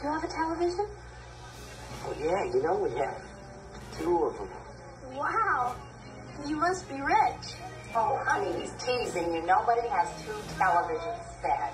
Do you have a television? Oh, yeah, you know we have two of them. Wow. You must be rich. Oh, honey, he's teasing you. Nobody has two television sets.